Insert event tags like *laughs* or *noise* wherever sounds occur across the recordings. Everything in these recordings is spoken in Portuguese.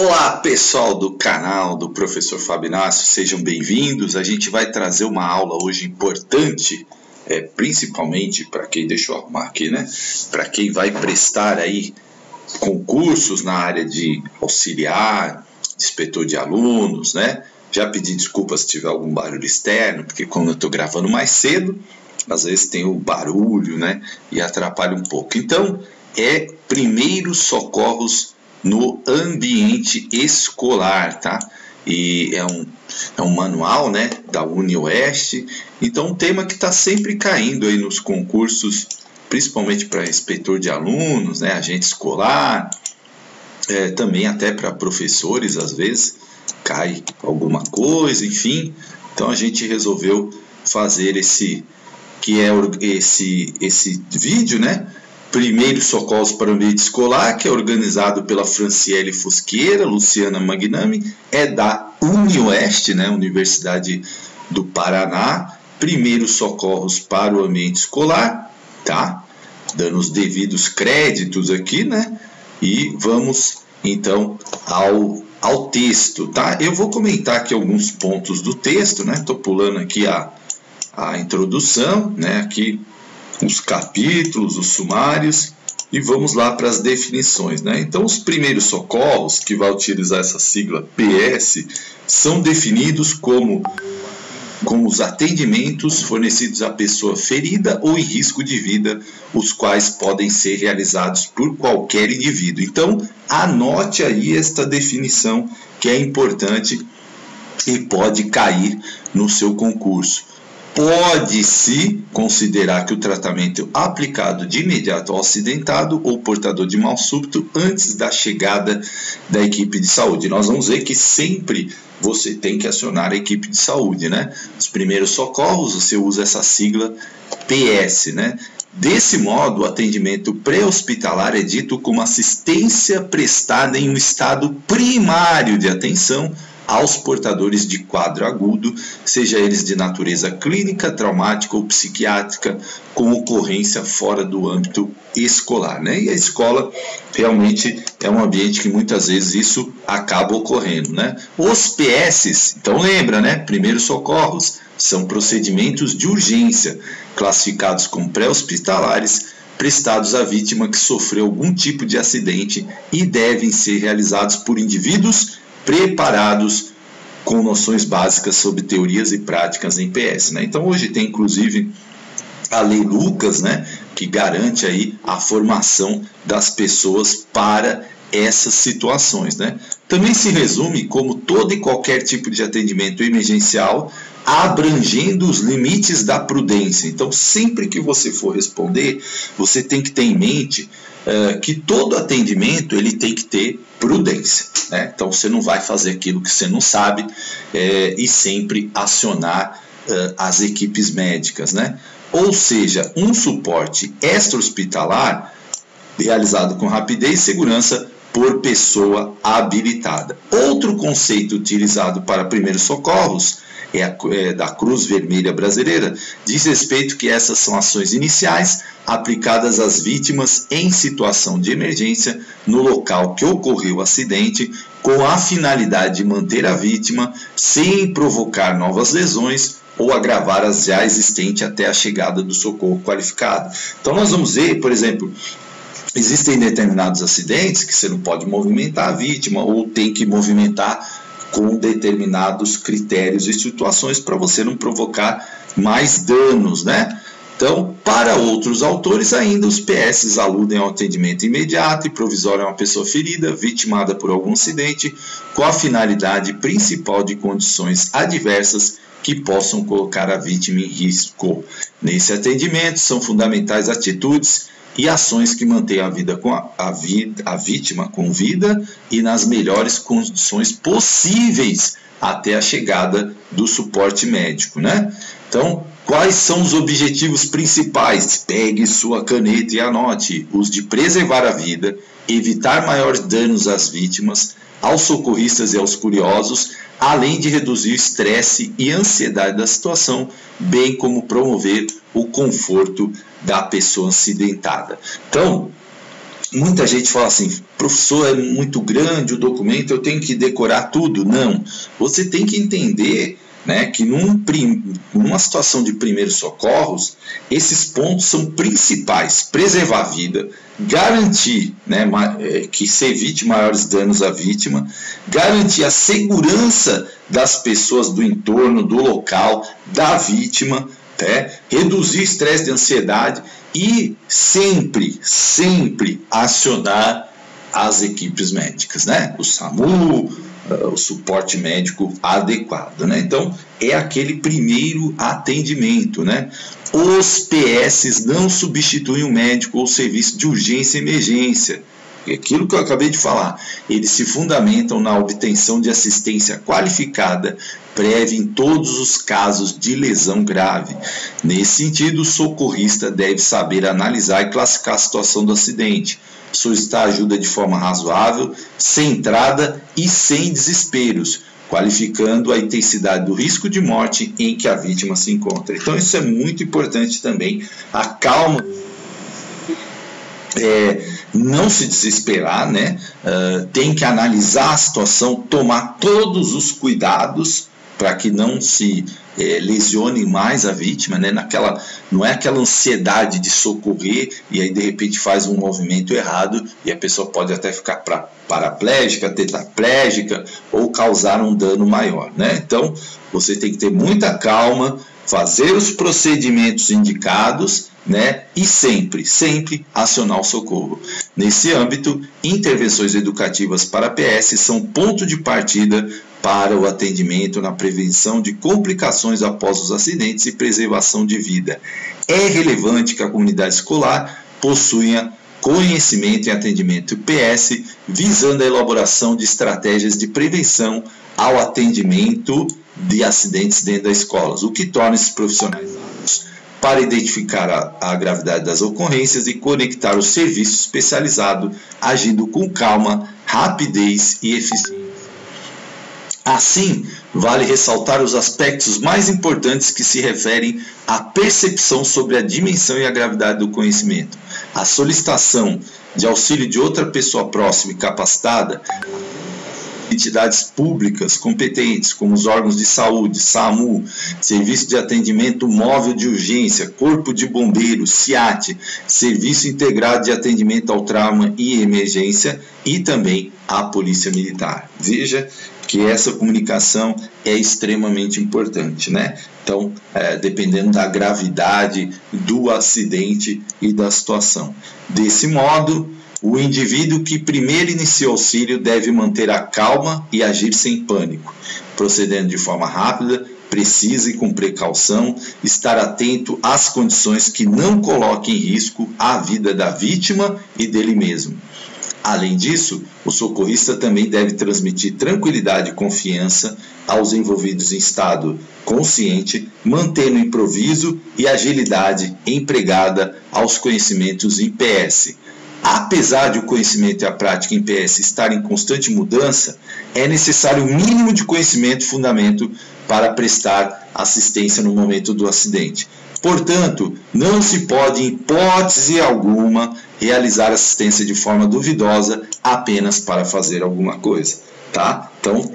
Olá pessoal do canal do Professor Fabinácio, sejam bem-vindos. A gente vai trazer uma aula hoje importante, é, principalmente para quem, deixa eu arrumar aqui, né? Para quem vai prestar aí concursos na área de auxiliar, inspetor de alunos, né? Já pedi desculpas se tiver algum barulho externo, porque quando eu estou gravando mais cedo, às vezes tem o barulho, né? E atrapalha um pouco. Então, é primeiros socorros no ambiente escolar, tá? E é um, é um manual, né, da UniOeste. Então, um tema que está sempre caindo aí nos concursos, principalmente para inspetor de alunos, né, agente escolar, é, também até para professores, às vezes cai alguma coisa, enfim. Então, a gente resolveu fazer esse que é esse esse vídeo, né? Primeiros Socorros para o Ambiente Escolar, que é organizado pela Franciele Fusqueira, Luciana Magnami, é da UniOeste, né, Universidade do Paraná. Primeiros Socorros para o Ambiente Escolar, tá? Dando os devidos créditos aqui, né? E vamos então ao, ao texto, tá? Eu vou comentar aqui alguns pontos do texto, né? Estou pulando aqui a, a introdução, né? Aqui os capítulos, os sumários e vamos lá para as definições. Né? Então, os primeiros socorros, que vai utilizar essa sigla PS, são definidos como, como os atendimentos fornecidos à pessoa ferida ou em risco de vida, os quais podem ser realizados por qualquer indivíduo. Então, anote aí esta definição que é importante e pode cair no seu concurso pode-se considerar que o tratamento aplicado de imediato ao acidentado ou portador de mal súbito antes da chegada da equipe de saúde. Nós vamos ver que sempre você tem que acionar a equipe de saúde, né? Os primeiros socorros, você usa essa sigla PS, né? Desse modo, o atendimento pré-hospitalar é dito como assistência prestada em um estado primário de atenção aos portadores de quadro agudo, seja eles de natureza clínica, traumática ou psiquiátrica, com ocorrência fora do âmbito escolar. Né? E a escola realmente é um ambiente que muitas vezes isso acaba ocorrendo. Né? Os PS, então lembra, né? primeiros socorros, são procedimentos de urgência, classificados como pré-hospitalares, prestados à vítima que sofreu algum tipo de acidente e devem ser realizados por indivíduos preparados com noções básicas sobre teorias e práticas em PS. Né? Então hoje tem inclusive a Lei Lucas, né, que garante aí a formação das pessoas para essas situações. Né? Também se resume como todo e qualquer tipo de atendimento emergencial abrangendo os limites da prudência. Então, sempre que você for responder, você tem que ter em mente uh, que todo atendimento ele tem que ter prudência. Né? Então, você não vai fazer aquilo que você não sabe é, e sempre acionar uh, as equipes médicas. Né? Ou seja, um suporte extra-hospitalar realizado com rapidez e segurança por pessoa habilitada. Outro conceito utilizado para primeiros socorros é, a, é da Cruz Vermelha Brasileira, diz respeito que essas são ações iniciais aplicadas às vítimas em situação de emergência no local que ocorreu o acidente, com a finalidade de manter a vítima sem provocar novas lesões ou agravar as já existentes até a chegada do socorro qualificado. Então nós vamos ver, por exemplo, existem determinados acidentes que você não pode movimentar a vítima ou tem que movimentar com determinados critérios e situações para você não provocar mais danos, né? Então, para outros autores ainda, os PS aludem ao atendimento imediato e provisório a uma pessoa ferida, vitimada por algum acidente, com a finalidade principal de condições adversas que possam colocar a vítima em risco. Nesse atendimento, são fundamentais atitudes e ações que mantêm a vida com a, a, vida, a vítima com vida e nas melhores condições possíveis até a chegada do suporte médico, né? Então, quais são os objetivos principais? Pegue sua caneta e anote: os de preservar a vida, evitar maiores danos às vítimas, aos socorristas e aos curiosos, além de reduzir o estresse e ansiedade da situação, bem como promover o conforto da pessoa acidentada. Então, muita gente fala assim, professor, é muito grande o documento, eu tenho que decorar tudo. Não, você tem que entender né, que num, numa situação de primeiros socorros, esses pontos são principais: preservar a vida, garantir né, é, que se evite maiores danos à vítima, garantir a segurança das pessoas do entorno, do local, da vítima, né, reduzir o estresse de ansiedade e sempre, sempre acionar as equipes médicas, né? O SAMU, eh, o suporte médico adequado, né? Então, é aquele primeiro atendimento, né? Os PS não substituem o médico ou serviço de urgência e emergência. Aquilo que eu acabei de falar, eles se fundamentam na obtenção de assistência qualificada prévia em todos os casos de lesão grave. Nesse sentido, o socorrista deve saber analisar e classificar a situação do acidente, solicitar ajuda de forma razoável, sem entrada e sem desesperos, qualificando a intensidade do risco de morte em que a vítima se encontra. Então, isso é muito importante também. A calma. É, não se desesperar, né? Uh, tem que analisar a situação, tomar todos os cuidados para que não se é, lesione mais a vítima, né? Naquela, não é aquela ansiedade de socorrer e aí de repente faz um movimento errado e a pessoa pode até ficar pra, paraplégica, tetraplégica ou causar um dano maior, né? Então você tem que ter muita calma, fazer os procedimentos indicados, né? E sempre, sempre acionar o socorro. Nesse âmbito, intervenções educativas para PS são ponto de partida para o atendimento na prevenção de complicações após os acidentes e preservação de vida. É relevante que a comunidade escolar possua conhecimento em atendimento PS, visando a elaboração de estratégias de prevenção ao atendimento de acidentes dentro das escolas, o que torna esses profissionais aptos para identificar a, a, gravidade das ocorrências e conectar o serviço especializado, agindo com calma, rapidez e eficiência. Assim, vale ressaltar os aspectos mais importantes que se referem à percepção sobre a dimensão e a gravidade do conhecimento. A solicitação de auxílio de outra pessoa próxima e capacitada, entidades públicas competentes, como os órgãos de saúde, SAMU, Serviço de Atendimento Móvel de Urgência, Corpo de Bombeiros, SIAT, Serviço Integrado de Atendimento ao Trauma e Emergência e também a Polícia Militar. Veja que essa comunicação é extremamente importante, né? Então, é, dependendo da gravidade do acidente e da situação. Desse modo, o indivíduo que primeiro inicia o auxílio deve manter a calma e agir sem pânico, procedendo de forma rápida, precisa e com precaução, estar atento às condições que não coloquem em risco a vida da vítima e dele mesmo Além disso, o socorrista também deve transmitir tranquilidade e confiança aos envolvidos em estado consciente, mantendo improviso e agilidade empregada aos conhecimentos em PS. Apesar de o conhecimento e a prática em PS estarem em constante mudança, é necessário o mínimo de conhecimento e fundamento para prestar assistência no momento do acidente. Portanto, não se pode, em hipótese alguma, realizar assistência de forma duvidosa apenas para fazer alguma coisa, tá? Então,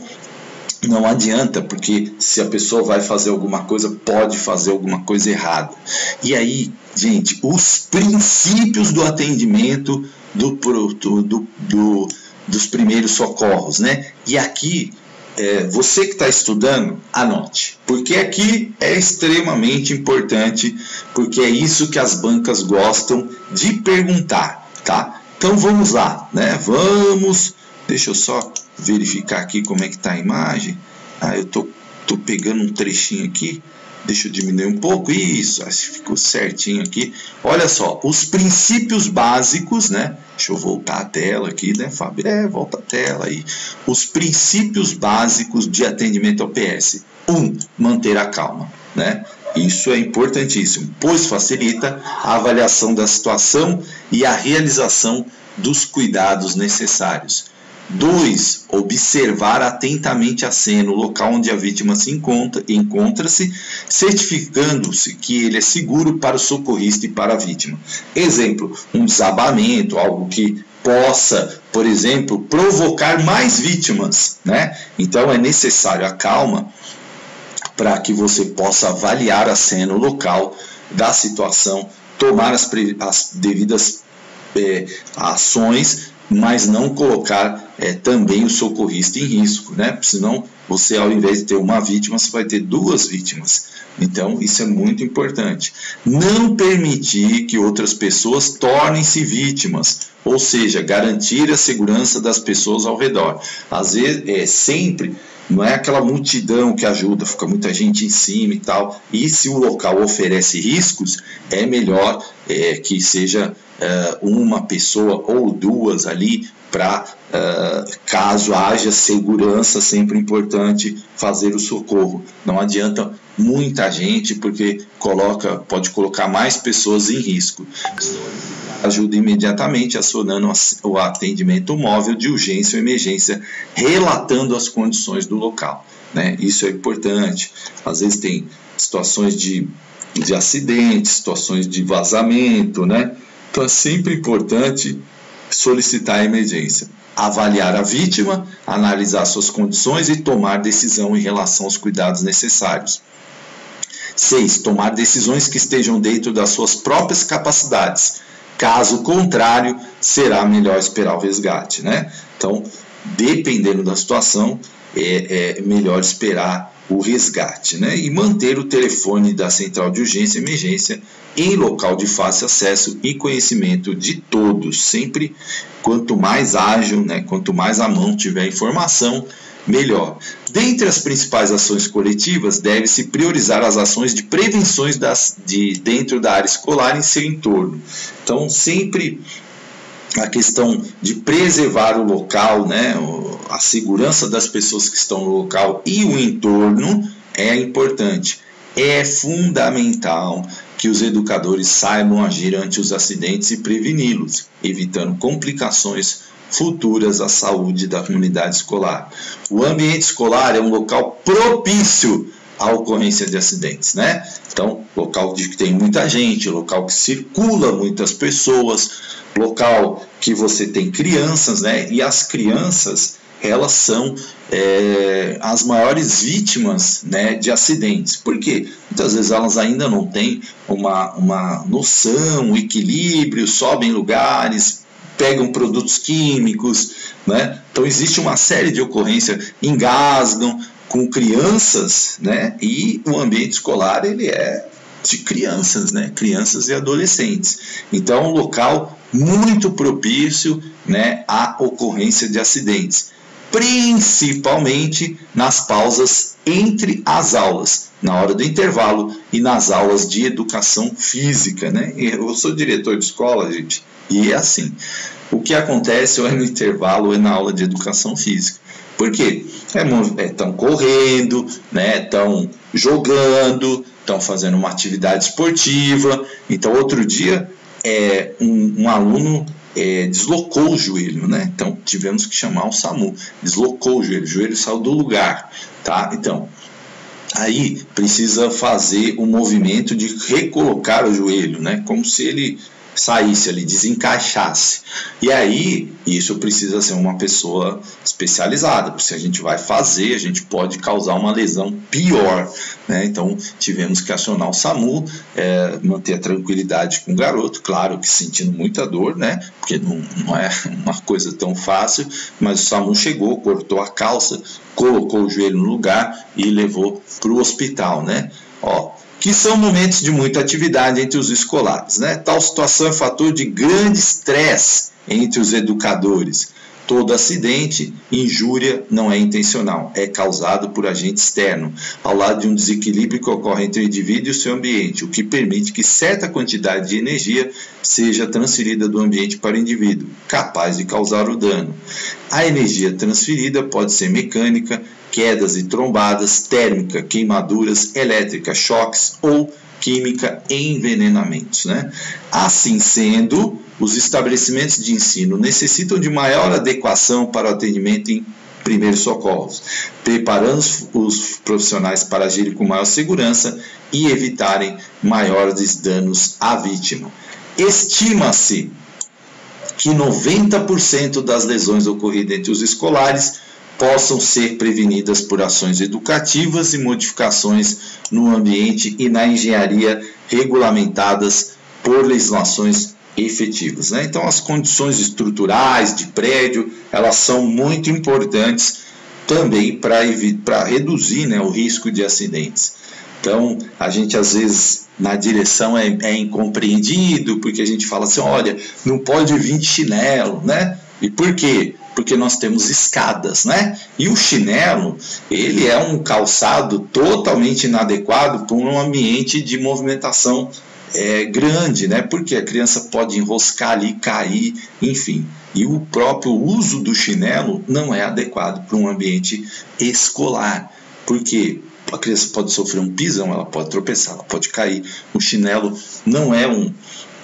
não adianta, porque se a pessoa vai fazer alguma coisa, pode fazer alguma coisa errada. E aí, gente, os princípios do atendimento do, do, do, do dos primeiros socorros, né? E aqui é, você que está estudando, anote, porque aqui é extremamente importante, porque é isso que as bancas gostam de perguntar, tá? Então vamos lá, né? Vamos, deixa eu só verificar aqui como é que está a imagem. Ah, eu tô, tô pegando um trechinho aqui. Deixa eu diminuir um pouco. Isso, acho que ficou certinho aqui. Olha só, os princípios básicos, né? Deixa eu voltar a tela aqui, né, Fábio? É, volta a tela aí. Os princípios básicos de atendimento ao PS. Um, manter a calma, né? Isso é importantíssimo, pois facilita a avaliação da situação e a realização dos cuidados necessários. 2. Observar atentamente a cena, o local onde a vítima se encontra, encontra-se, certificando-se que ele é seguro para o socorrista e para a vítima. Exemplo, um desabamento, algo que possa, por exemplo, provocar mais vítimas, né? Então é necessário a calma para que você possa avaliar a cena, o local da situação, tomar as, as devidas é, ações, mas não colocar é, também o socorrista em risco, né? Senão você, ao invés de ter uma vítima, você vai ter duas vítimas. Então, isso é muito importante. Não permitir que outras pessoas tornem-se vítimas, ou seja, garantir a segurança das pessoas ao redor. Às vezes, é sempre não é aquela multidão que ajuda, fica muita gente em cima e tal. E se o local oferece riscos, é melhor é, que seja é, uma pessoa ou duas ali para, é, caso haja segurança, sempre importante fazer o socorro. Não adianta muita gente, porque coloca, pode colocar mais pessoas em risco. Ajuda imediatamente acionando o atendimento móvel de urgência ou emergência, relatando as condições do local. Né? Isso é importante. Às vezes tem situações de, de acidente, situações de vazamento, né? Então é sempre importante solicitar a emergência avaliar a vítima, analisar suas condições e tomar decisão em relação aos cuidados necessários. 6. Tomar decisões que estejam dentro das suas próprias capacidades. Caso contrário, será melhor esperar o resgate. Né? Então, dependendo da situação, é, é melhor esperar o resgate. Né? E manter o telefone da central de urgência e emergência em local de fácil acesso e conhecimento de todos. Sempre quanto mais ágil, né, quanto mais a mão tiver informação, melhor. Dentre as principais ações coletivas, deve-se priorizar as ações de prevenções das, de, dentro da área escolar em seu entorno. Então, sempre a questão de preservar o local, né, a segurança das pessoas que estão no local e o entorno é importante. É fundamental que os educadores saibam agir ante os acidentes e preveni-los, evitando complicações futuras à saúde da comunidade escolar. O ambiente escolar é um local propício à ocorrência de acidentes, né? Então, local que tem muita gente, local que circula muitas pessoas, local que você tem crianças, né? E as crianças elas são é, as maiores vítimas né, de acidentes. Por quê? Muitas vezes elas ainda não têm uma, uma noção, um equilíbrio, sobem lugares, pegam produtos químicos, né? Então existe uma série de ocorrências, engasgam com crianças, né? E o ambiente escolar ele é de crianças, né? Crianças e adolescentes. Então, é um local muito propício, né, à ocorrência de acidentes, principalmente nas pausas entre as aulas, na hora do intervalo e nas aulas de educação física, né? Eu sou diretor de escola, gente, e é assim. O que acontece ou é no intervalo ou é na aula de educação física. Por quê? Estão é, correndo, estão né, jogando, estão fazendo uma atividade esportiva. Então, outro dia, é, um, um aluno é, deslocou o joelho, né? Então tivemos que chamar o SAMU. Deslocou o joelho, o joelho saiu do lugar, tá? Então, aí precisa fazer o movimento de recolocar o joelho, né? Como se ele saísse ali, desencaixasse. E aí, isso precisa ser uma pessoa especializada, porque se a gente vai fazer, a gente pode causar uma lesão pior. Né? Então, tivemos que acionar o SAMU, é, manter a tranquilidade com o garoto, claro que sentindo muita dor, né? porque não, não é *laughs* uma coisa tão fácil, mas o SAMU chegou, cortou a calça, colocou o joelho no lugar e levou para o hospital. Né? Ó, que são momentos de muita atividade entre os escolares. Né? Tal situação é fator de grande estresse entre os educadores. Todo acidente, injúria, não é intencional, é causado por agente externo, ao lado de um desequilíbrio que ocorre entre o indivíduo e o seu ambiente, o que permite que certa quantidade de energia seja transferida do ambiente para o indivíduo, capaz de causar o dano. A energia transferida pode ser mecânica, quedas e trombadas, térmica, queimaduras, elétrica, choques ou química envenenamentos. Né? Assim sendo, os estabelecimentos de ensino necessitam de maior adequação para o atendimento em primeiros socorros, preparando os profissionais para agirem com maior segurança e evitarem maiores danos à vítima. Estima-se que 90% das lesões ocorridas entre os escolares possam ser prevenidas por ações educativas e modificações no ambiente e na engenharia regulamentadas por legislações efetivas. Né? Então, as condições estruturais de prédio elas são muito importantes também para reduzir né, o risco de acidentes. Então, a gente às vezes na direção é, é incompreendido, porque a gente fala assim: olha, não pode vir de chinelo, né? E por quê? Porque nós temos escadas, né? E o chinelo, ele é um calçado totalmente inadequado para um ambiente de movimentação é, grande, né? Porque a criança pode enroscar ali, cair, enfim. E o próprio uso do chinelo não é adequado para um ambiente escolar. Por quê? a criança pode sofrer um pisão, ela pode tropeçar, ela pode cair. O chinelo não é um,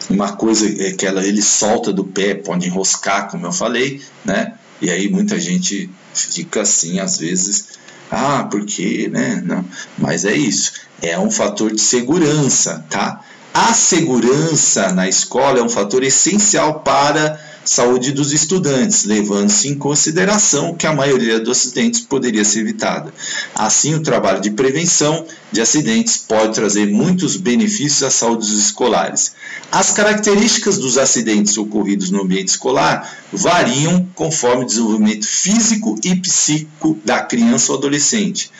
uma coisa é, que ela, ele solta do pé, pode enroscar, como eu falei, né? E aí muita gente fica assim, às vezes, ah, porque, né? Não. Mas é isso, é um fator de segurança, tá? A segurança na escola é um fator essencial para saúde dos estudantes, levando-se em consideração que a maioria dos acidentes poderia ser evitada. Assim, o trabalho de prevenção de acidentes pode trazer muitos benefícios à saúde dos escolares. As características dos acidentes ocorridos no ambiente escolar variam conforme o desenvolvimento físico e psíquico da criança ou adolescente.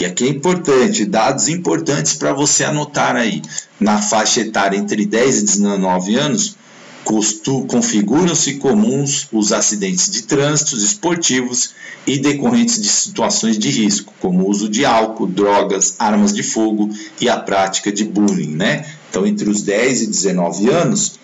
E aqui é importante, dados importantes para você anotar aí. Na faixa etária entre 10 e 19 anos, configuram-se comuns os acidentes de trânsito esportivos e decorrentes de situações de risco, como o uso de álcool, drogas, armas de fogo e a prática de bullying. Né? Então, entre os 10 e 19 anos,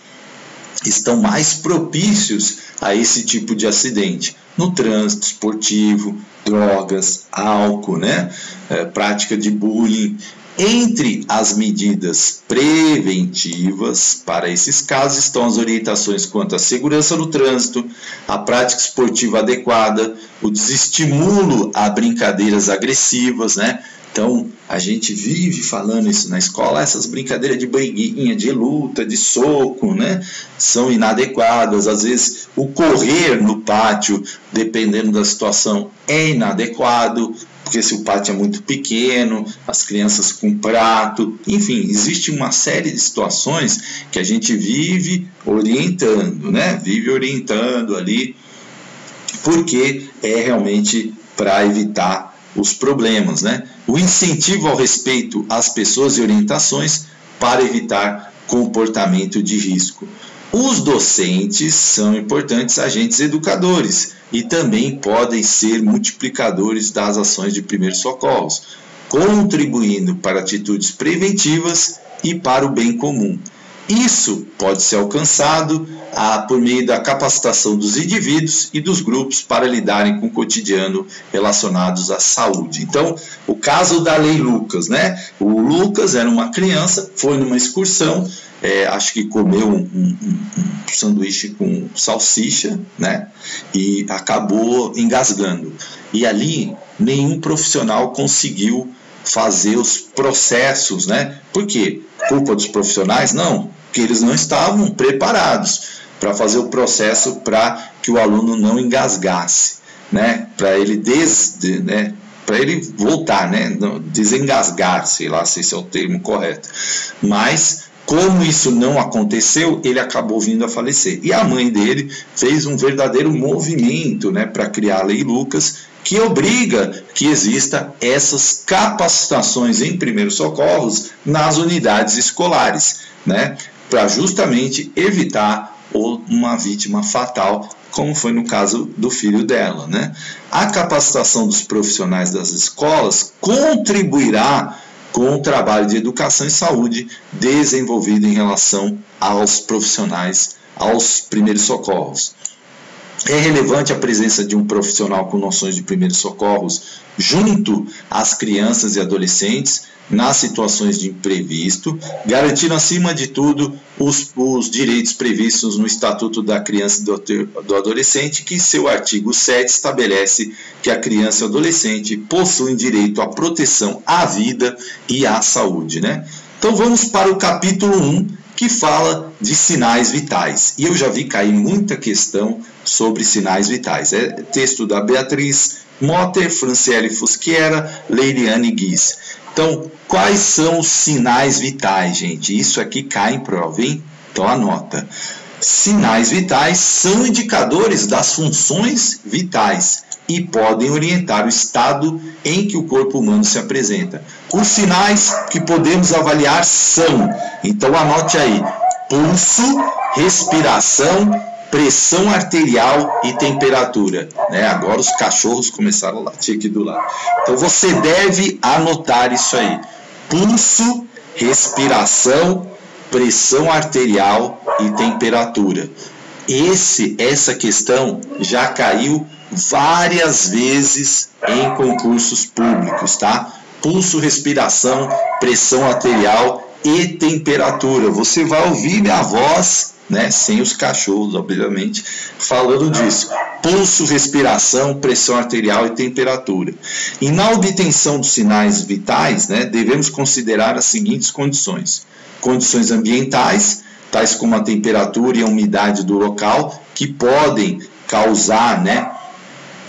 estão mais propícios a esse tipo de acidente. No trânsito esportivo, drogas, álcool, né? É, prática de bullying entre as medidas preventivas para esses casos estão as orientações quanto à segurança no trânsito, a prática esportiva adequada, o desestimulo a brincadeiras agressivas, né? Então, a gente vive falando isso na escola, essas brincadeiras de briguinha, de luta, de soco, né? São inadequadas. Às vezes, o correr no pátio, dependendo da situação, é inadequado porque se o pátio é muito pequeno, as crianças com prato, enfim, existe uma série de situações que a gente vive orientando, né? Vive orientando ali, porque é realmente para evitar os problemas, né? O incentivo ao respeito às pessoas e orientações para evitar comportamento de risco. Os docentes são importantes agentes educadores e também podem ser multiplicadores das ações de primeiros socorros, contribuindo para atitudes preventivas e para o bem comum. Isso pode ser alcançado ah, por meio da capacitação dos indivíduos e dos grupos para lidarem com o cotidiano relacionados à saúde. Então, o caso da Lei Lucas, né? O Lucas era uma criança, foi numa excursão, é, acho que comeu um, um, um, sanduíche com salsicha, né? E acabou engasgando. E ali nenhum profissional conseguiu fazer os processos, né? Por quê? Culpa dos profissionais? Não, porque eles não estavam preparados para fazer o processo para que o aluno não engasgasse, né? Para ele des, né? para ele voltar, né? Desengasgar, sei lá se esse é o termo correto. Mas como isso não aconteceu, ele acabou vindo a falecer. E a mãe dele fez um verdadeiro movimento né, para criar a Lei Lucas, que obriga que exista essas capacitações em primeiros socorros nas unidades escolares, né, para justamente evitar uma vítima fatal, como foi no caso do filho dela. Né. A capacitação dos profissionais das escolas contribuirá com o trabalho de educação e saúde desenvolvido em relação aos profissionais, aos primeiros socorros. É relevante a presença de um profissional com noções de primeiros socorros junto às crianças e adolescentes, nas situações de imprevisto, garantindo acima de tudo os, os direitos previstos no Estatuto da Criança e do, do Adolescente, que seu artigo 7 estabelece que a criança e o adolescente possuem direito à proteção à vida e à saúde. Né? Então vamos para o capítulo 1, que fala de sinais vitais. E eu já vi cair muita questão sobre sinais vitais. É texto da Beatriz Motter, Franciele Fuschiera, Leiliane Guiz. Então, quais são os sinais vitais, gente? Isso aqui cai em prova, hein? Então anota. Sinais vitais são indicadores das funções vitais e podem orientar o estado em que o corpo humano se apresenta. Os sinais que podemos avaliar são, então anote aí, pulso, respiração, pressão arterial e temperatura. Né? Agora os cachorros começaram a latir aqui do lado. Então você deve anotar isso aí: pulso, respiração, pressão arterial e temperatura. Esse, essa questão já caiu várias vezes em concursos públicos, tá? Pulso, respiração, pressão arterial e temperatura. Você vai ouvir minha voz né, sem os cachorros, obviamente, falando disso. Pulso, respiração, pressão arterial e temperatura. E na obtenção dos sinais vitais, né, devemos considerar as seguintes condições: condições ambientais, tais como a temperatura e a umidade do local, que podem causar né,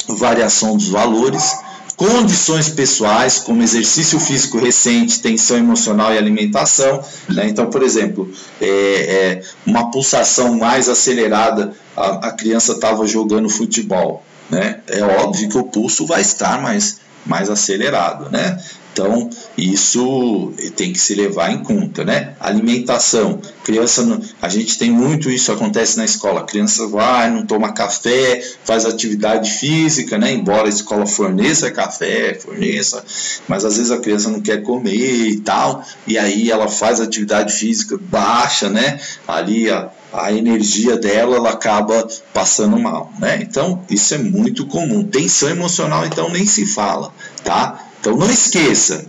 variação dos valores condições pessoais, como exercício físico recente, tensão emocional e alimentação. Né? Então, por exemplo, é, é uma pulsação mais acelerada, a, a criança estava jogando futebol. Né? É óbvio que o pulso vai estar mais, mais acelerado. Né? Então, isso tem que se levar em conta, né? Alimentação. Criança, a gente tem muito isso, acontece na escola. Criança vai, não toma café, faz atividade física, né? Embora a escola forneça café, forneça, mas às vezes a criança não quer comer e tal, e aí ela faz atividade física baixa, né? Ali a, a energia dela ela acaba passando mal, né? Então, isso é muito comum. Tensão emocional, então, nem se fala, tá? Então não esqueça,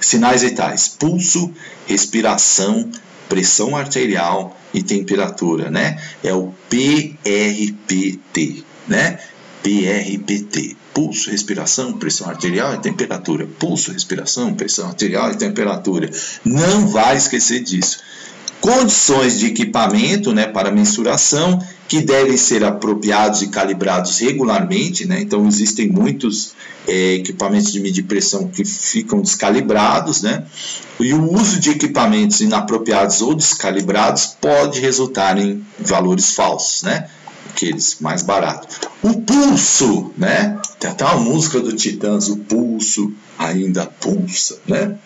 sinais vitais, pulso, respiração, pressão arterial e temperatura, né? É o PRPT, né? PRPT. Pulso, respiração, pressão arterial e temperatura. Pulso, respiração, pressão arterial e temperatura. Não vai esquecer disso. Condições de equipamento né, para mensuração que devem ser apropriados e calibrados regularmente. Né? Então, existem muitos é, equipamentos de medir pressão que ficam descalibrados, né? E o uso de equipamentos inapropriados ou descalibrados pode resultar em valores falsos, né? Aqueles mais baratos. O pulso, né? Tem até uma música do Titãs, o pulso ainda pulsa, né?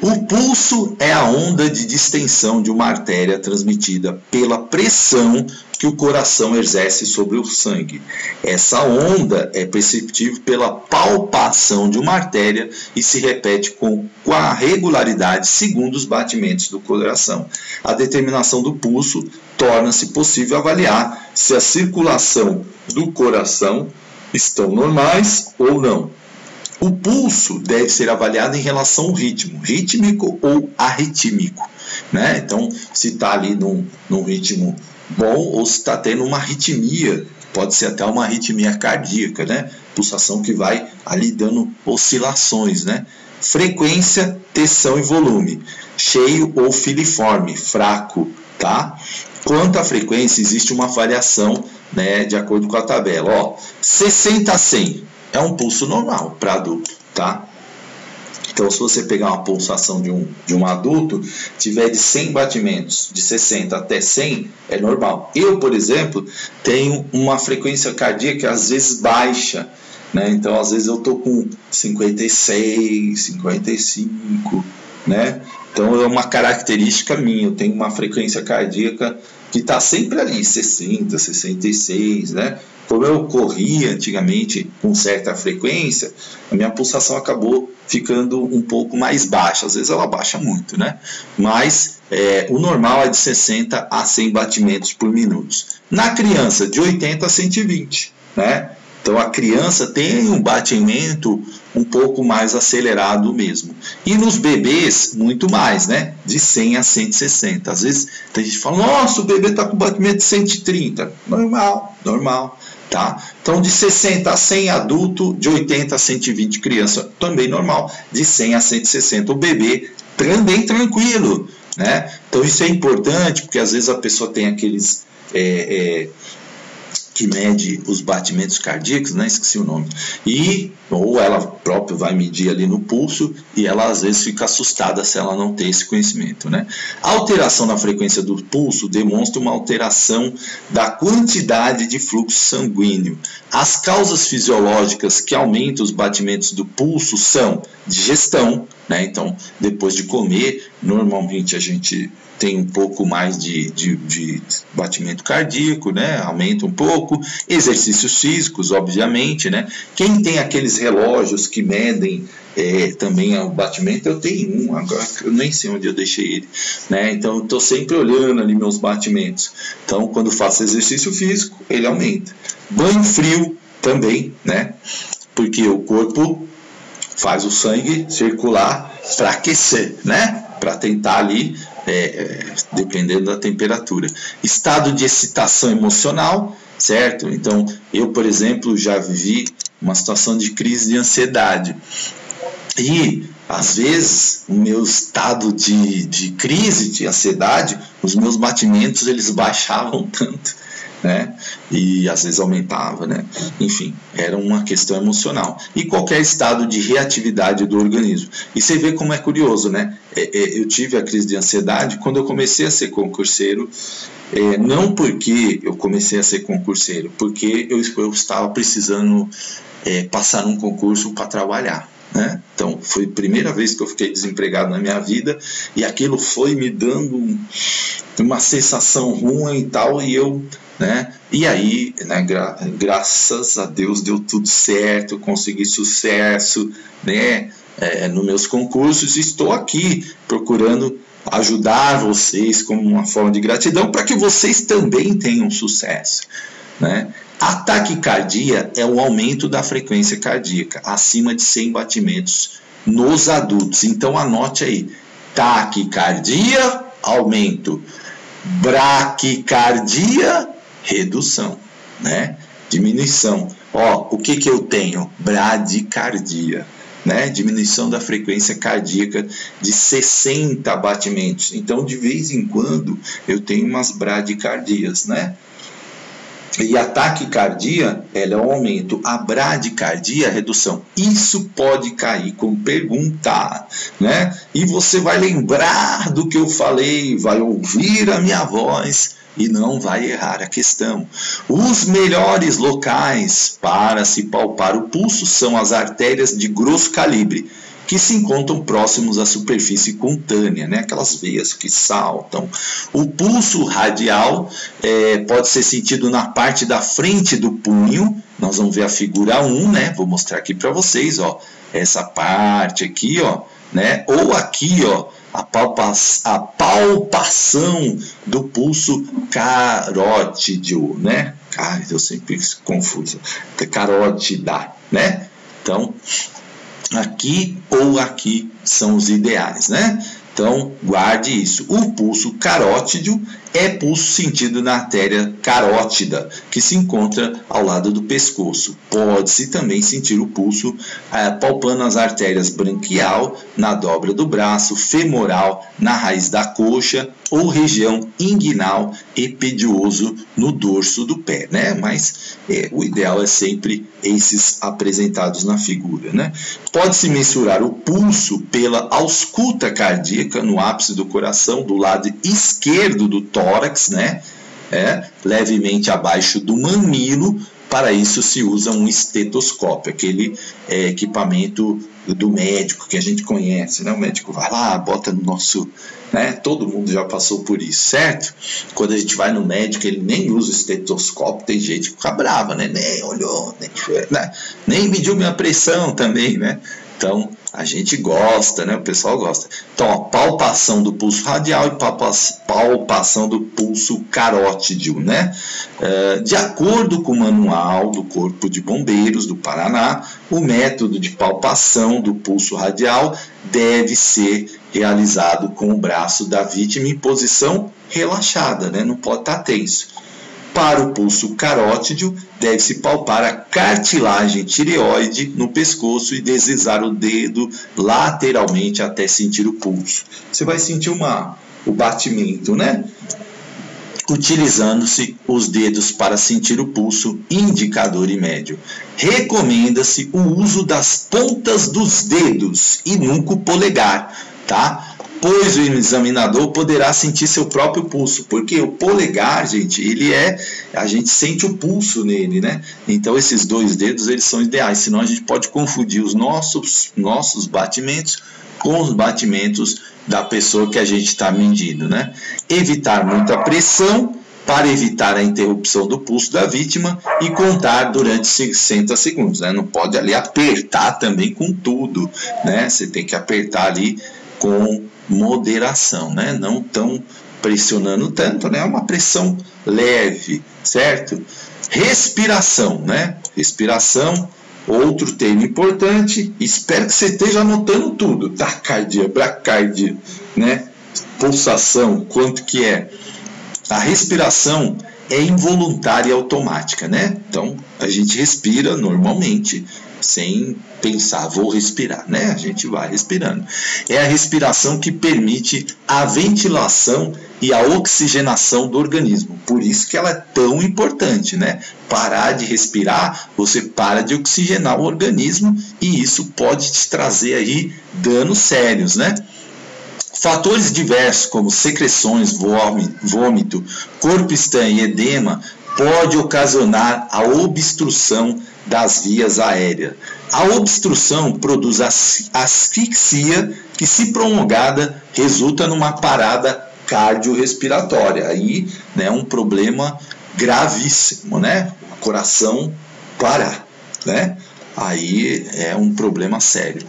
O pulso é a onda de distensão de uma artéria transmitida pela pressão que o coração exerce sobre o sangue. Essa onda é perceptível pela palpação de uma artéria e se repete com, com a regularidade segundo os batimentos do coração. A determinação do pulso torna-se possível avaliar se a circulação do coração estão normais ou não. O pulso deve ser avaliado em relação ao ritmo, rítmico ou arritmíco. Né? Então, se está ali num, num ritmo bom ou se está tendo uma arritmia, pode ser até uma arritmia cardíaca, né? Pulsação que vai ali dando oscilações, né? Frequência, tensão e volume, cheio ou filiforme, fraco, tá? Quanto à frequência, existe uma variação, né, de acordo com a tabela. Ó, 60 a 100 é um pulso normal para adulto, tá? Então, se você pegar uma pulsação de um, de um adulto, tiver de 100 batimentos, de 60 até 100, é normal. Eu, por exemplo, tenho uma frequência cardíaca às vezes baixa, né? Então, às vezes eu tô com 56, 55, né? Então, é uma característica minha. Eu tenho uma frequência cardíaca que está sempre ali, 60, 66, né? Como eu corria antigamente com certa frequência, a minha pulsação acabou ficando um pouco mais baixa. Às vezes ela baixa muito, né? Mas é, o normal é de 60 a 100 batimentos por minuto. Na criança, de 80 a 120, né? Então a criança tem um batimento um pouco mais acelerado mesmo. E nos bebês, muito mais, né? De 100 a 160. Às vezes tem gente que fala, nossa, o bebê está com batimento de 130. Normal, normal. Tá? Então, de 60 a 100 adulto, de 80 a 120 criança, também normal. De 100 a 160 o bebê, também tranquilo. Né? Então, isso é importante, porque às vezes a pessoa tem aqueles. É, é, que mede os batimentos cardíacos, né? esqueci o nome, e ou ela própria vai medir ali no pulso e ela às vezes fica assustada se ela não tem esse conhecimento. Né? A alteração na frequência do pulso demonstra uma alteração da quantidade de fluxo sanguíneo. As causas fisiológicas que aumentam os batimentos do pulso são digestão, né? então depois de comer, normalmente a gente tem um pouco mais de, de, de, batimento cardíaco, né? Aumenta um pouco. Exercícios físicos, obviamente, né? Quem tem aqueles relógios que medem é, também o batimento, eu tenho um, agora eu nem sei onde eu deixei ele, né? Então eu estou sempre olhando ali meus batimentos. Então quando faço exercício físico, ele aumenta. Banho frio também, né? Porque o corpo faz o sangue circular para aquecer, né? Para tentar ali é, dependendo da temperatura. Estado de excitação emocional, certo? Então, eu, por exemplo, já vivi uma situação de crise de ansiedade. E, às vezes, o meu estado de, de crise, de ansiedade, os meus batimentos eles *laughs* baixavam tanto né? E às vezes aumentava, né? Enfim, era uma questão emocional. E qualquer estado de reatividade do organismo. E você vê como é curioso, né? É, é, eu tive a crise de ansiedade quando eu comecei a ser concurseiro, é, não porque eu comecei a ser concurseiro, porque eu, eu estava precisando passar um concurso para trabalhar. Né? Então, foi a primeira vez que eu fiquei desempregado na minha vida e aquilo foi me dando uma sensação ruim e tal, e eu né? E aí, né, gra graças a Deus deu tudo certo, consegui sucesso, né? É, nos meus concursos, estou aqui procurando ajudar vocês como uma forma de gratidão para que vocês também tenham sucesso, né? A taquicardia é o aumento da frequência cardíaca acima de 100 batimentos nos adultos. Então anote aí: taquicardia, aumento. Braquicardia, redução, né? Diminuição. Ó, o que que eu tenho? Bradicardia, né? Diminuição da frequência cardíaca de 60 batimentos. Então, de vez em quando, eu tenho umas bradicardias, né? E a taquicardia, ela é um aumento. A bradicardia, redução. Isso pode cair com perguntar, né? E você vai lembrar do que eu falei, vai ouvir a minha voz e não vai errar a questão. Os melhores locais para se palpar o pulso são as artérias de grosso calibre, que se encontram próximos à superfície cutânea, né? aquelas veias que saltam. O pulso radial é, pode ser sentido na parte da frente do punho. Nós vamos ver a figura 1, né? Vou mostrar aqui para vocês, ó. Essa parte aqui, ó, né? Ou aqui, ó, a, palpa, a palpação do pulso carótido, né? Ai, eu sempre confuso. Carótida, né? Então, aqui ou aqui são os ideais, né? Então, guarde isso. O pulso carótido é pulso sentido na artéria carótida, que se encontra ao lado do pescoço. Pode-se também sentir o pulso é, palpando as artérias branquial, na dobra do braço, femoral, na raiz da coxa ou região inguinal e pedioso no dorso do pé, né? Mas é, o ideal é sempre esses apresentados na figura, né? Pode-se mensurar o pulso pela ausculta cardíaca no ápice do coração, do lado esquerdo do tórax, né? É, levemente abaixo do mamilo. Para isso se usa um estetoscópio, aquele é, equipamento do médico que a gente conhece, né? O médico vai lá, bota no nosso, né? Todo mundo já passou por isso, certo? Quando a gente vai no médico, ele nem usa o estetoscópio, tem gente que fica brava, né? Nem olhou, nem, né? nem mediu minha pressão também, né? Então, a gente gosta, né? O pessoal gosta. Então, a palpação do pulso radial e palpação do pulso carótide, né? Uh, de acordo com o manual do Corpo de Bombeiros do Paraná, o método de palpação do pulso radial deve ser realizado com o braço da vítima em posição relaxada, né? Não pode estar tenso. Para o pulso carótide, deve-se palpar a cartilagem tireoide no pescoço e deslizar o dedo lateralmente até sentir o pulso. Você vai sentir uma, o batimento, né? Utilizando-se os dedos para sentir o pulso indicador e médio. Recomenda-se o uso das pontas dos dedos e nunca o polegar, tá? Pois o examinador poderá sentir seu próprio pulso, porque o polegar, gente, ele é, a gente sente o pulso nele, né? Então esses dois dedos eles são ideais, senão a gente pode confundir os nossos nossos batimentos com os batimentos da pessoa que a gente está medindo, né? Evitar muita pressão para evitar a interrupção do pulso da vítima e contar durante 60 segundos, né? Não pode ali apertar também com tudo, né? Você tem que apertar ali com moderação, né? Não tão pressionando tanto, né? Uma pressão leve, certo? Respiração, né? Respiração, outro termo importante. Espero que você esteja anotando tudo. Tacardia, bracardia, né? Pulsação, quanto que é? A respiração é involuntária e automática, né? Então, a gente respira normalmente sem pensar, vou respirar, né? A gente vai respirando. É a respiração que permite a ventilação e a oxigenação do organismo. Por isso que ela é tão importante, né? Parar de respirar, você para de oxigenar o organismo e isso pode te trazer aí danos sérios, né? Fatores diversos como secreções, vômito, corpo estranho e edema pode ocasionar a obstrução das vias aéreas. A obstrução produz asfixia que, se prolongada, resulta numa parada cardiorrespiratória. Aí né, um problema gravíssimo, né? O coração parar, né? Aí é um problema sério.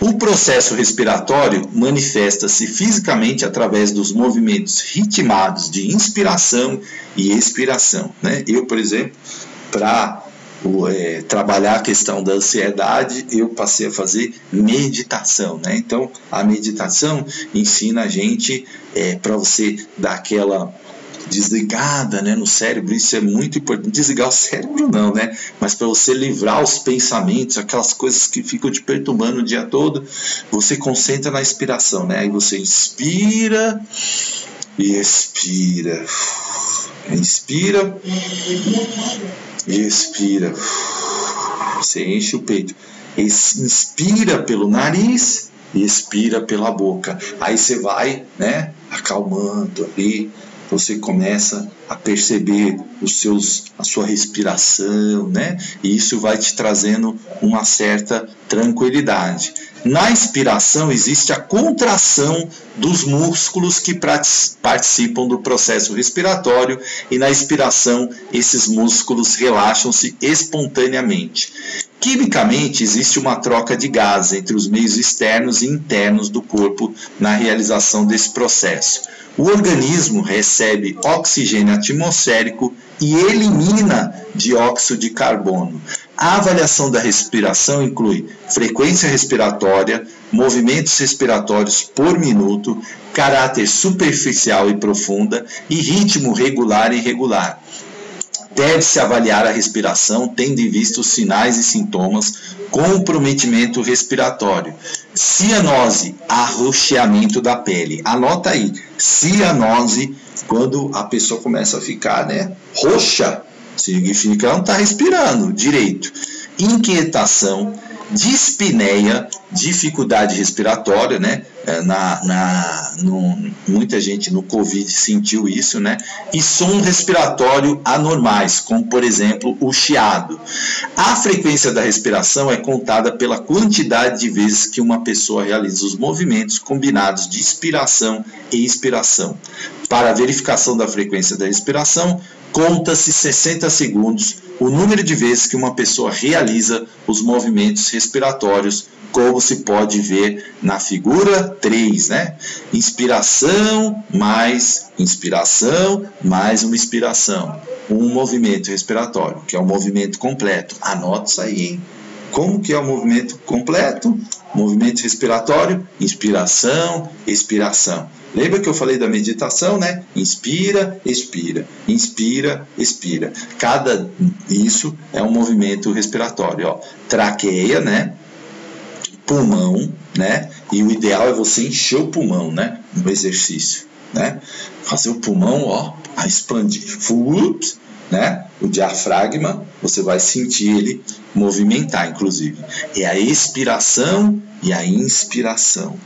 O processo respiratório manifesta-se fisicamente através dos movimentos ritmados de inspiração e expiração. Né? Eu, por exemplo, para é, trabalhar a questão da ansiedade, eu passei a fazer meditação. Né? Então, a meditação ensina a gente é, para você dar aquela desligada né, no cérebro, isso é muito importante. Desligar o cérebro não, né? Mas para você livrar os pensamentos, aquelas coisas que ficam te perturbando o dia todo, você concentra na inspiração, né? Aí você inspira e expira. Inspira e expira. Você enche o peito. Inspira pelo nariz e expira pela boca. Aí você vai, né, acalmando ali. Você começa a perceber os seus, a sua respiração, né? E isso vai te trazendo uma certa tranquilidade. Na inspiração existe a contração dos músculos que participam do processo respiratório e na expiração esses músculos relaxam-se espontaneamente. Quimicamente, existe uma troca de gás entre os meios externos e internos do corpo na realização desse processo. O organismo recebe oxigênio atmosférico e elimina dióxido de carbono. A avaliação da respiração inclui frequência respiratória, movimentos respiratórios por minuto, caráter superficial e profunda e ritmo regular e irregular. Deve-se avaliar a respiração tendo em vista os sinais e sintomas, comprometimento respiratório, cianose, arroxeamento da pele. Anota aí, cianose, quando a pessoa começa a ficar né, roxa, significa não está respirando direito. Inquietação, dispneia, dificuldade respiratória, né? É, na, na, no, muita gente no Covid sentiu isso, né? E som respiratório anormais, como por exemplo o chiado. A frequência da respiração é contada pela quantidade de vezes que uma pessoa realiza os movimentos combinados de inspiração e expiração. Para a verificação da frequência da respiração, conta-se 60 segundos o número de vezes que uma pessoa realiza os movimentos respiratórios, como se pode ver na figura 3, né? Inspiração mais inspiração mais uma inspiração. Um movimento respiratório, que é o movimento completo. Anota isso aí, hein? Como que é o movimento completo? Movimento respiratório, inspiração, expiração. Lembra que eu falei da meditação, né? Inspira, expira, inspira, expira. Cada isso é um movimento respiratório, ó. Traqueia, né? Pulmão, né? E o ideal é você encher o pulmão, né? No exercício, né? Fazer o pulmão, ó, a expandir. Fups, né? O diafragma, você vai sentir ele movimentar, inclusive. É a expiração e a inspiração,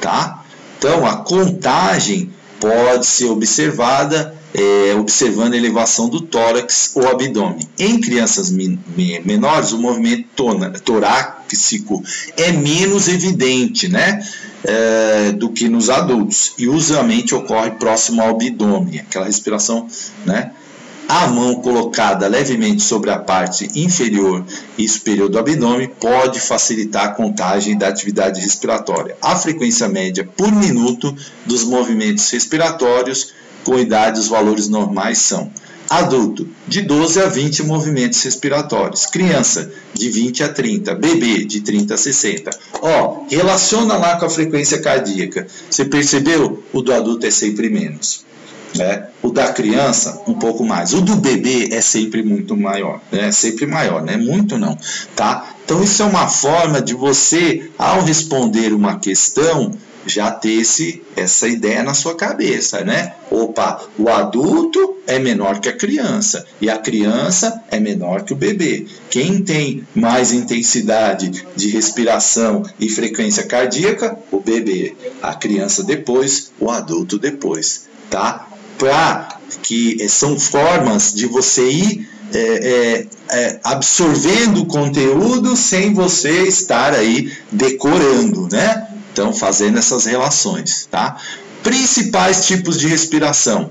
tá? Então, a contagem pode ser observada é, observando a elevação do tórax ou abdômen. Em crianças menores, o movimento torácico é menos evidente, né? É, do que nos adultos e usualmente ocorre próximo ao abdômen, aquela respiração, né? A mão colocada levemente sobre a parte inferior e superior do abdômen pode facilitar a contagem da atividade respiratória. A frequência média por minuto dos movimentos respiratórios com idade os valores normais são adulto de 12 a 20 movimentos respiratórios, criança de 20 a 30, bebê de 30 a 60. Ó, relaciona lá com a frequência cardíaca. Você percebeu? O do adulto é sempre menos. Né? O da criança, um pouco mais. O do bebê é sempre muito maior. Né? É sempre maior, né? Muito não. Tá? Então, isso é uma forma de você, ao responder uma questão, já ter esse, essa ideia na sua cabeça, né? Opa, o adulto é menor que a criança e a criança é menor que o bebê. Quem tem mais intensidade de respiração e frequência cardíaca? O bebê. A criança depois, o adulto depois, tá? Para que eh, são formas de você ir é, é, absorvendo o conteúdo sem você estar aí decorando, né? Então, fazendo essas relações, tá? Principais tipos de respiração.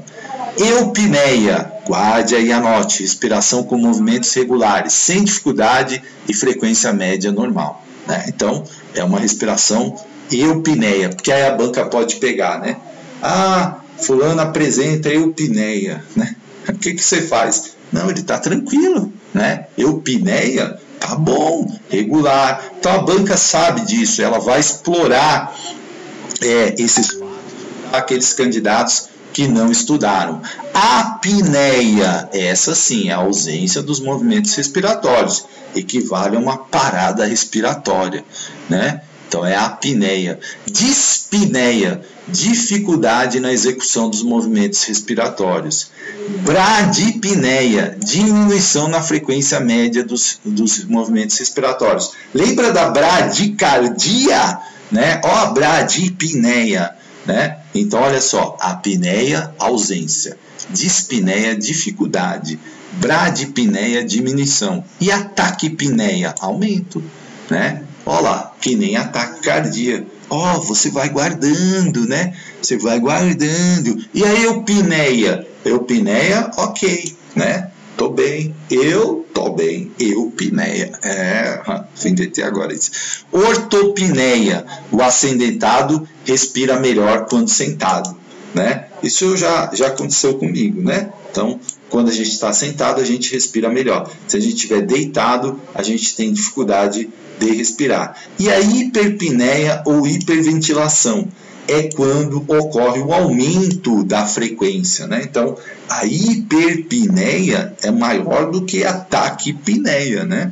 Eupneia, guarde aí anote, respiração com movimentos regulares, sem dificuldade e frequência média normal. Né? Então, é uma respiração eupneia, porque aí a banca pode pegar, né? Ah, fulano apresenta eupneia, né? O que, que você faz? Não, ele está tranquilo, né? Eupneia, tá bom, regular. Então a banca sabe disso, ela vai explorar é, esses aqueles candidatos que não estudaram. Apneia, essa sim, é a ausência dos movimentos respiratórios, equivale a uma parada respiratória, né? Então é a apneia. Dispneia, dificuldade na execução dos movimentos respiratórios. Bradipneia, diminuição na frequência média dos, dos movimentos respiratórios. Lembra da bradicardia? Né? Ó, a bradipneia. Né? Então, olha só, apneia, ausência. Dispneia, dificuldade. Bradipneia, diminuição. E a taquipneia, aumento. Né? Olha lá, que nem ataque cardíaco. Ó, oh, você vai guardando, né? Você vai guardando. E a eupneia? Eupneia, ok, né? Tô bem. Eu tô bem. Eupneia. É, inventei agora isso. Ortopneia. O ascendentado respira melhor quando sentado, né? Isso já, já aconteceu comigo, né? Então, quando a gente está sentado, a gente respira melhor. Se a gente estiver deitado, a gente tem dificuldade de respirar. E a hiperpneia ou hiperventilação é quando ocorre o aumento da frequência. Né? Então, a hiperpneia é maior do que a taquipneia. Né?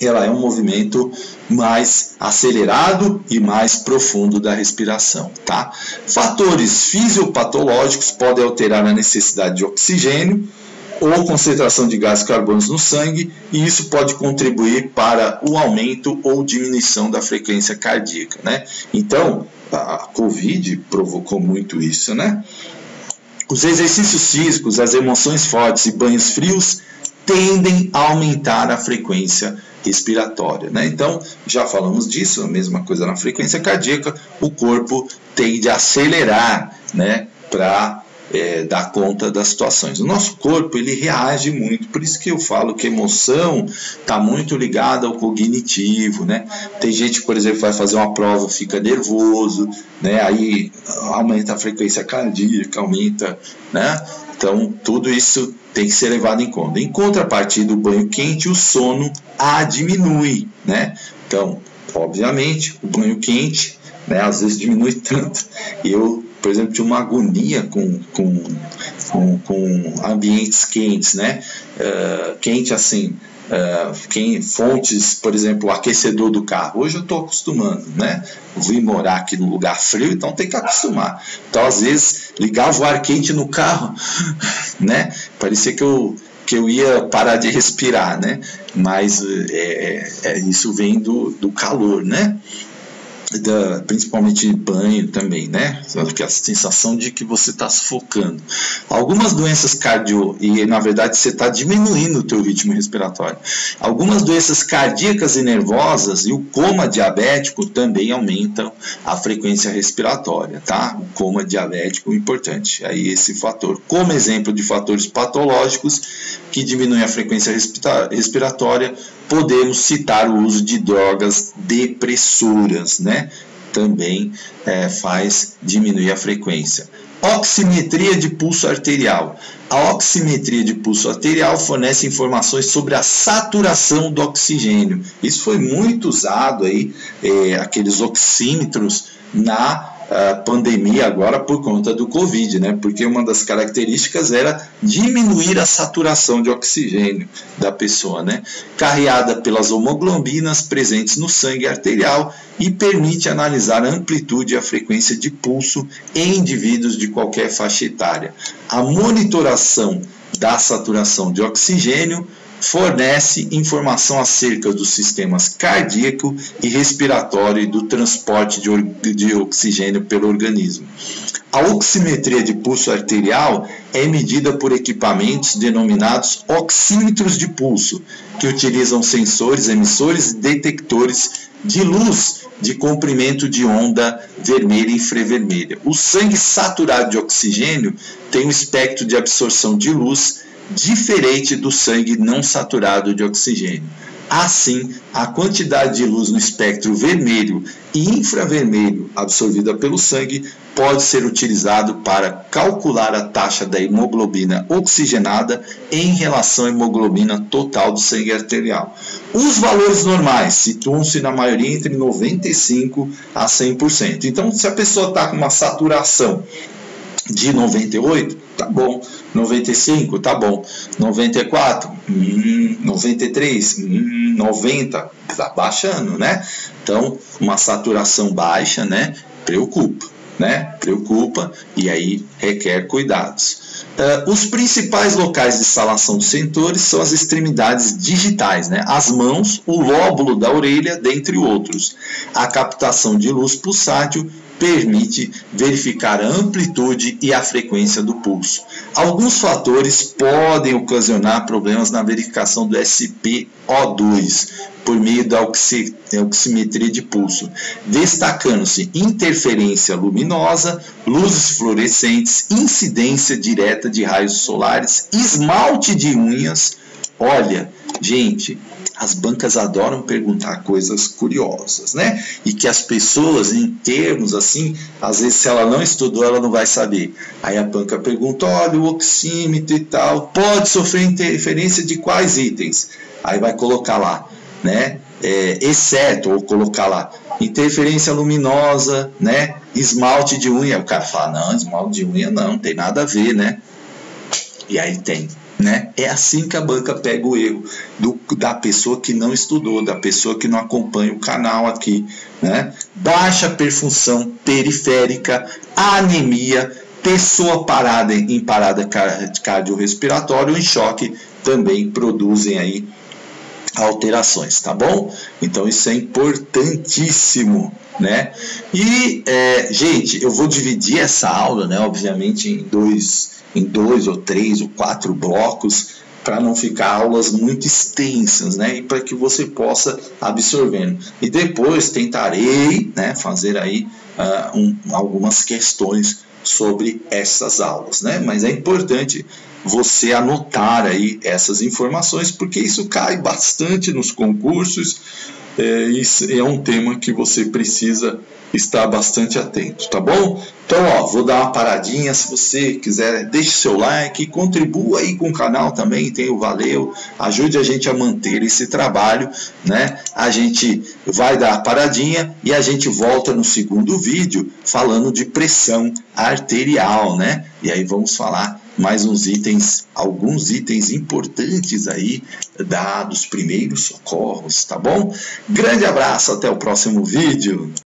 Ela é um movimento mais acelerado e mais profundo da respiração. Tá? Fatores fisiopatológicos podem alterar a necessidade de oxigênio, ou concentração de gases carbonos no sangue, e isso pode contribuir para o aumento ou diminuição da frequência cardíaca, né? Então, a Covid provocou muito isso, né? Os exercícios físicos, as emoções fortes e banhos frios tendem a aumentar a frequência respiratória, né? Então, já falamos disso, a mesma coisa na frequência cardíaca, o corpo tende a acelerar, né, para é, dar conta das situações. O nosso corpo ele reage muito, por isso que eu falo que emoção está muito ligada ao cognitivo, né? Tem gente, por exemplo, vai fazer uma prova, fica nervoso, né? Aí aumenta a frequência cardíaca, aumenta, né? Então tudo isso tem que ser levado em conta. Em contrapartida, o banho quente, o sono a diminui, né? Então, obviamente, o banho quente, né? Às vezes diminui *laughs* tanto. Eu por exemplo, tinha uma agonia com, com, com, com ambientes quentes, né? Uh, quente assim, uh, quem, fontes, por exemplo, o aquecedor do carro. Hoje eu estou acostumando, né? Vim morar aqui num lugar frio, então tem que acostumar. Então, às vezes, ligava o ar quente no carro, *laughs* né? Parecia que eu que eu ia parar de respirar, né? Mas é, é, isso vem do, do calor, né? Da, principalmente banho também, né? Que a sensação de que você está sufocando. Algumas doenças cardio e na verdade você está diminuindo o teu ritmo respiratório. Algumas doenças cardíacas e nervosas e o coma diabético também aumentam a frequência respiratória, tá? O coma diabético é importante. Aí esse fator, como exemplo de fatores patológicos que diminuem a frequência respiratória, podemos citar o uso de drogas depressoras, né? Também é, faz diminuir a frequência. Oximetria de pulso arterial. A oximetria de pulso arterial fornece informações sobre a saturação do oxigênio. Isso foi muito usado aí, é, aqueles oxímetros na pandemia agora por conta do Covid, né? Porque uma das características era diminuir a saturação de oxigênio da pessoa, né? Carreada pelas hemoglobinas presentes no sangue arterial e permite analisar a amplitude e a frequência de pulso em indivíduos de qualquer faixa etária. A monitoração da saturação de oxigênio fornece informação acerca dos sistemas cardíaco e respiratório e do transporte de, oxigênio pelo organismo. A oximetria de pulso arterial é medida por equipamentos denominados oxímetros de pulso, que utilizam sensores, emissores e detectores de luz de comprimento de onda vermelha e infravermelha. O sangue saturado de oxigênio tem um espectro de absorção de luz diferente do sangue não saturado de oxigênio. Assim, a quantidade de luz no espectro vermelho e infravermelho absorvida pelo sangue pode ser utilizado para calcular a taxa da hemoglobina oxigenada em relação à hemoglobina total do sangue arterial. Os valores normais situam-se na maioria entre 95 a 100%. Então, se a pessoa está com uma saturação de 98, tá bom. 95, tá bom. 94, hum, 93, hum, 90, tá baixando, né? Então, uma saturação baixa, né? Preocupa, né? Preocupa e aí requer cuidados. Uh, os principais locais de instalação dos sensores são as extremidades digitais, né? as mãos, o lóbulo da orelha, dentre outros. A captação de luz pulsátil permite verificar a amplitude e a frequência do pulso. Alguns fatores podem ocasionar problemas na verificação do SpO2 por meio da oximetria de pulso, destacando-se interferência luminosa, luzes fluorescentes, incidência direta de raios solares, esmalte de unhas. Olha, gente, as bancas adoram perguntar coisas curiosas, né? E que as pessoas, em termos assim, às vezes se ela não estudou, ela não vai saber. Aí a banca pergunta: olha, o oxímetro e tal, pode sofrer interferência de quais itens? Aí vai colocar lá, né? É, exceto, ou colocar lá, interferência luminosa, né? Esmalte de unha. O cara fala: não, esmalte de unha não, tem nada a ver, né? E aí tem. Né? É assim que a banca pega o erro do, da pessoa que não estudou, da pessoa que não acompanha o canal aqui. Né? Baixa perfunção periférica, anemia, pessoa parada em parada cardiorrespiratória ou em choque também produzem aí alterações, tá bom? Então isso é importantíssimo, né? E é, gente, eu vou dividir essa aula, né? Obviamente em dois em dois ou três ou quatro blocos para não ficar aulas muito extensas, né? E para que você possa absorvendo. E depois tentarei, né, fazer aí uh, um, algumas questões sobre essas aulas, né? Mas é importante você anotar aí essas informações, porque isso cai bastante nos concursos é, é um tema que você precisa estar bastante atento, tá bom? Então, ó, vou dar uma paradinha. Se você quiser, deixe seu like, contribua aí com o canal também, tem o valeu, ajude a gente a manter esse trabalho, né? A gente vai dar a paradinha e a gente volta no segundo vídeo falando de pressão arterial, né? E aí vamos falar mais uns itens, alguns itens importantes aí da, dos primeiros socorros, tá bom? Grande abraço, até o próximo vídeo.